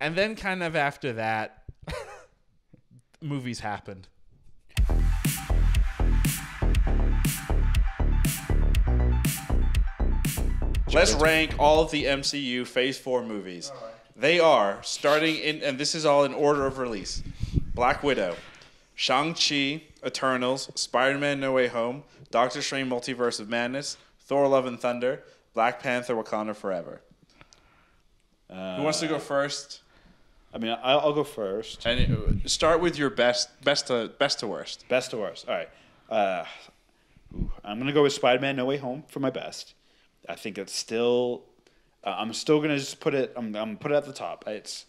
and then kind of after that, movies happened. Let's rank all of the MCU Phase 4 movies. They are starting in, and this is all in order of release Black Widow, Shang-Chi, Eternals, Spider Man No Way Home, Doctor Strange Multiverse of Madness, Thor Love and Thunder, Black Panther Wakanda Forever. Who wants to go uh, first? I mean, I'll, I'll go first. And start with your best, best to best to worst. Best to worst. All right. Uh, ooh, I'm gonna go with Spider-Man: No Way Home for my best. I think it's still. Uh, I'm still gonna just put it. I'm, I'm put it at the top. It's.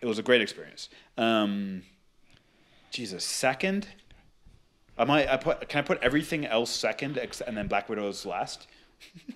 It was a great experience. Um, Jesus, second. I might. I put. Can I put everything else second, ex- and then Black Widow's last?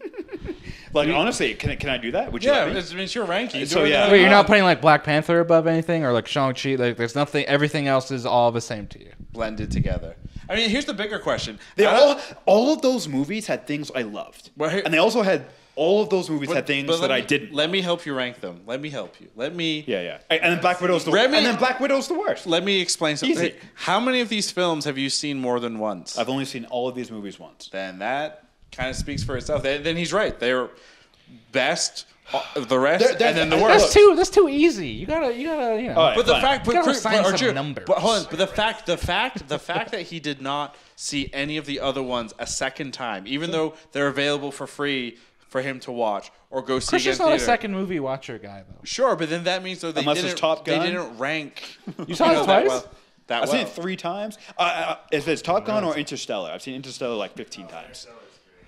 like honestly, can I, can I do that? Would you? Yeah, let me? it's, it's your ranking. So, yeah. now. Wait, you're not putting like Black Panther above anything, or like Shang Chi? Like, there's nothing. Everything else is all the same to you. blended together. I mean, here's the bigger question. They Out all, all of those movies had things I loved, Well, here- and they also had all of those movies but- had things but let that I didn't. Let me help you rank them. Let me help you. Let me. yeah, yeah, and then Black Widow's the Remy- and then Black Widow's the worst. Let me explain something. Easy. How many of these films have you seen more than once? I've only seen all of these movies once. then that kind of speaks for itself. Then, then he's right. They're best, uh, the rest, They're- they're- and then the worst. That's too. That's too easy. You gotta. You gotta. You know. All right. But the Fine. fact, but, Gotta Chris- assign but, some numbers. but hold on, but the fact, the fact, the fact that he did not see any of the other ones a second time, even though they're available for free for him to watch or go see Christian's again not in a second movie watcher guy though. Sure, but then that means though they Unless it's didn't. Top Gun. They didn't rank. You saw know, it that twice. well. That I've well. seen it three times. Uh, uh, if it's Top Gun or Interstellar, I've seen Interstellar like 15 times.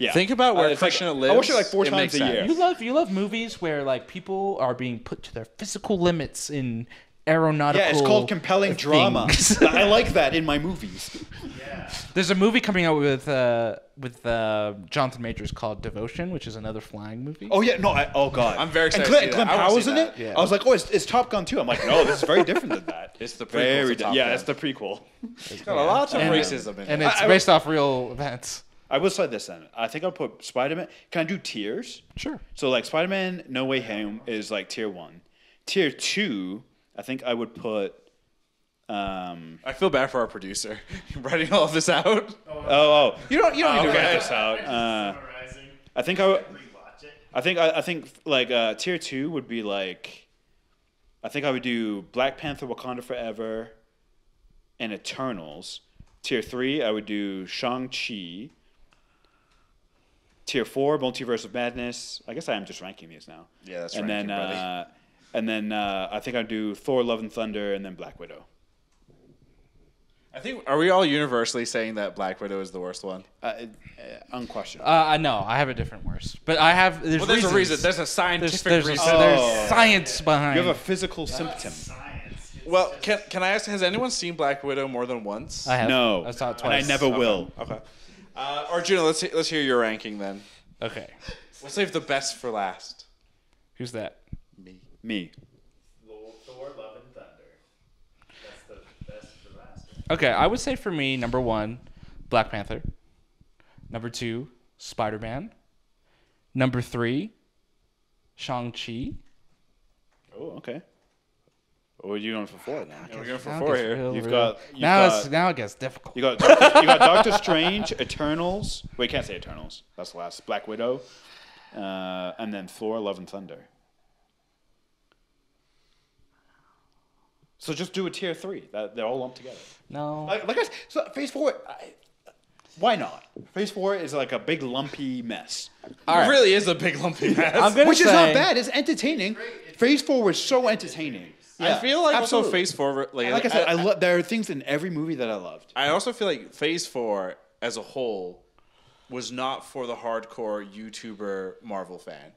Yeah. Think about where Uh, it's like- Krishna I lives. watch it like four It times makes a year. You love you love movies where like people are being put to their physical limits in aeronautical. Yeah, it's called compelling drama. I like that in my movies. Yeah. There's a movie coming out with uh, with uh, Jonathan Majors called Devotion, which is another flying movie. Oh yeah, no, I, oh god, I'm very And excited to Clint, see that. Clint I wanna Powell's see in that. it. Yeah. I was like, oh, it's, it's Top Gun too. I'm like, no, this is very different than that. It's the prequel very to di- Top yeah, Gun. it's the prequel. It's got a lot of And- racism in and it. And it's I- I- based off real events. I will say this then. I think I'll put Spider Man. Can I do tiers? Sure. So like Spider Man No Way Home is like tier one. Tier two, I think I would put. Um, I feel bad for our producer writing all of this out. oh, oh, you don't you don't need to Okay. write this out. Uh, I think I would. I think I, I think like uh, tier two would be like. I think I would do Black Panther: Wakanda Forever, and Eternals. Tier three, I would do Shang Chi. Tier four, Multiverse of Madness. I guess I am just ranking these now. Yeah, that's and ranking, then buddy. uh, and then uh, I think I'd do Thor: Love and Thunder, and then Black Widow. I think are we all universally saying that Black Widow is the worst one? Uh, uh, unquestionable. Uh, I know I have a different worst, but I have there's Well, there's reasons. a reason. There's a scientific there's, a- reason. there's Oh. science behind. you have a physical symptom. well, can can I ask? Has anyone seen Black Widow more than once? I have. No, I saw it twice. and. I never will. Okay. Uh, Arjuna, let's let's hear your ranking then. Okay, We'll save the best for last. who's that? Me. Me. Thor, Love, and Thunder. That's the best for last. Okay, I would say for me, number one, Black Panther. Number two, Spider Man. Number three, Shang Chi. Oh, okay. What are you going for four now? We're going for Now four here. real, You've real- got- you've now got- it's now it gets difficult. You got Doctor, you got Doctor Strange, Eternals. Wait, you can't say Eternals. That's the last. Black Widow, uh, and then Thor: Love and Thunder. So just do a tier three. That they're all lumped together. no, Like, like I s- so Phase Four. I, why not? Phase Four is like a big lumpy mess, It really is a big lumpy mess. I'm gonna which say, is not bad. It's entertaining. Phase Four was so entertaining. I feel like also absolutely. Phase Four. Like, Like I said, I, love. There are things in every movie that I loved. I also feel like Phase Four as a whole was not for the hardcore YouTuber Marvel fan,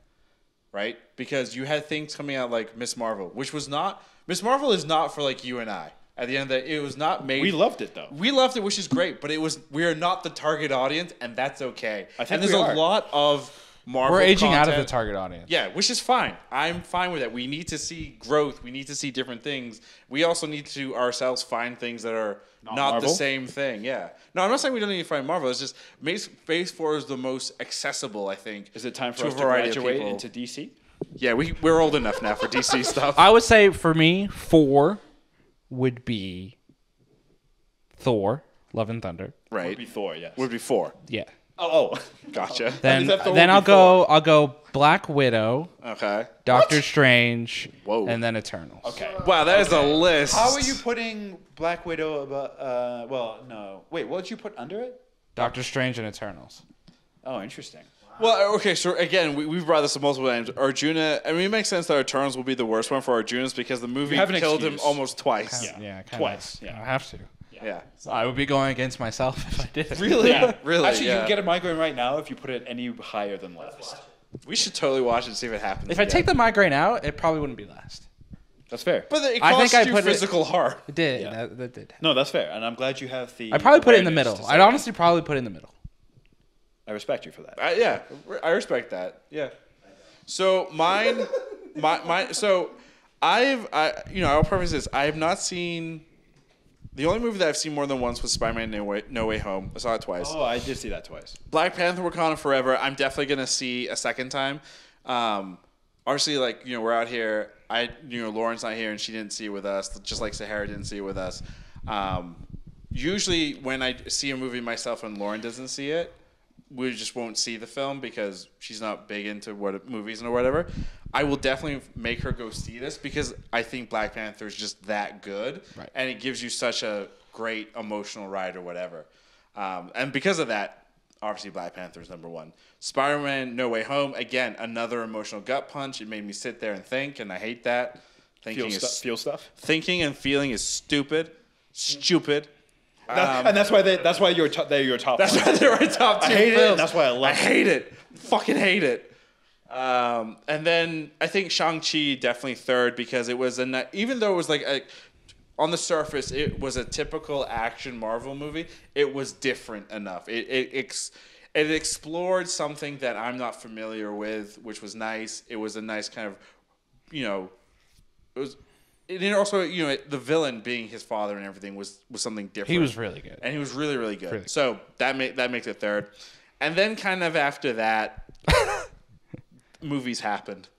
right? Because you had things coming out like Miss Marvel, which was not Miss Marvel is not for like you and I. At the end of the it was not made. We loved it though. We loved it, which is great, but it was we are not the target audience, and that's okay. I think and there's we a lot of Marvel. we're aging out of the target audience. yeah, which is fine. I'm fine with that. We need to see growth. We need to see different things. We also need to ourselves find things that are not, the same thing. Yeah. No, I'm not saying we don't need to find Marvel. It's just Phase Phase Four is the most accessible, I think. Is it time for to us a to variety of graduate people. into DC? Yeah, we we're old enough now for DC stuff. I would say for me, four would be Thor, Love and Thunder. Right. Would right. be Thor, yes. Would be four. Yeah. Oh, oh. Gotcha. Then that Thor then I'll go I'll go Black Widow, Okay. Doctor Strange, Whoa. and then Eternals. okay. Wow, that is a list. How are you putting Black Widow above? Uh, well, no. Wait, what did you put under it? Doctor Strange and Eternals. Oh, interesting. Well, okay, so again, we, we've brought this up multiple times. Arjuna, I mean, it makes sense that Eternals will be the worst one for Arjuna's because the movie have an killed him almost twice. Yeah. Yeah, kinda. Twice, yeah. I have to. Yeah. So I would be going against myself if I did. Really? Yeah, Really? Actually, yeah. you would get a migraine right now if you put it any higher than last. we should totally watch it and see if it happens. If I again. take the migraine out, it probably wouldn't be last. That's fair. But it I think I you put it- physical harm. It did. Yeah. That, that did. no, that's fair, and I'm glad you have the. I probably put it in the middle. I'd that. honestly probably put it in the middle. I respect you for that. I, yeah, I respect that. Yeah. So mine, my my. So I've I you know I'll preface this. I have not seen. The only movie that I've seen more than once was Spider-Man: No Way, no Way Home. I saw it twice. Oh, I did see that twice. Black Panther: Wakanda Forever. I'm definitely gonna see a second time. Um, obviously, like you know, we're out here. I you know, Lauren's not here, and she didn't see it with us, just like Sahara didn't see it with us. Um, usually, when I see a movie myself and Lauren doesn't see it, we just won't see the film because she's not big into what movies and whatever. I will definitely make her go see this because I think Black Panther is just that good, Right. and it gives you such a great emotional ride or whatever. Um, and because of that, obviously Black Panther is number one. Spider-Man: No Way Home again, another emotional gut punch. It made me sit there and think, and I hate that. Thinking Feel, is feel stuff. thinking and feeling is stupid, stupid. That- and that's why they. That's why you're. To, they're your top. Um, That's one. why they're my top two I hate it, films. and that's why I love I it. hate it. Fucking hate it. Um, and then I think Shang Chi definitely third because it was a even though it was like a, on the surface it was a typical action Marvel movie. It was different enough. It it ex, it explored something that I'm not familiar with, which was nice. It was a nice kind of, you know, it was. And then also, you know, the villain being his father and everything was was something different He was really good. and he was really really good. Really. So that make that makes it third, and then kind of after that, movies happened.